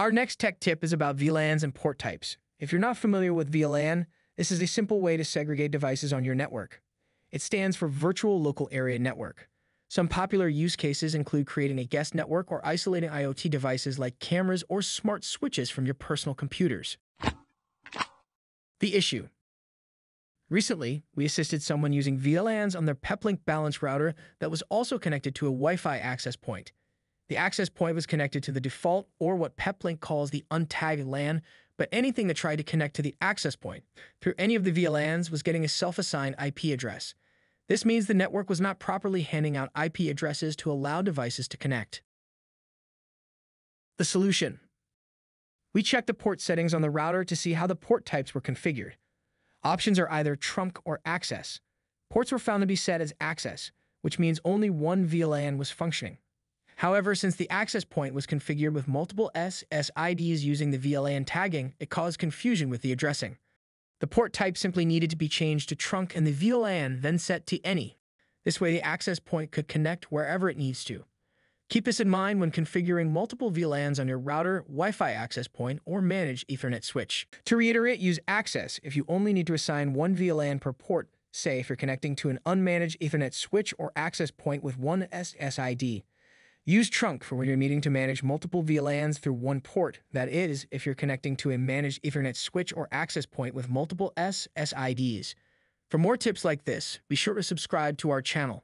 Our next tech tip is about VLANs and port types. If you're not familiar with VLAN, this is a simple way to segregate devices on your network. It stands for Virtual Local Area Network. Some popular use cases include creating a guest network or isolating IoT devices like cameras or smart switches from your personal computers. The issue. Recently, we assisted someone using VLANs on their Peplink balance router that was also connected to a Wi-Fi access point. The access point was connected to the default, or what Peplink calls the untagged LAN, but anything that tried to connect to the access point through any of the VLANs was getting a self-assigned IP address. This means the network was not properly handing out IP addresses to allow devices to connect. The solution. We checked the port settings on the router to see how the port types were configured. Options are either trunk or access. Ports were found to be set as access, which means only one VLAN was functioning. However, since the access point was configured with multiple SSIDs using the VLAN tagging, it caused confusion with the addressing. The port type simply needed to be changed to trunk and the VLAN then set to any. This way the access point could connect wherever it needs to. Keep this in mind when configuring multiple VLANs on your router, Wi-Fi access point, or managed Ethernet switch. To reiterate, use access if you only need to assign one VLAN per port, say if you're connecting to an unmanaged Ethernet switch or access point with one SSID. Use Trunk for when you're needing to manage multiple VLANs through one port, that is, if you're connecting to a managed Ethernet switch or access point with multiple SSIDs. For more tips like this, be sure to subscribe to our channel.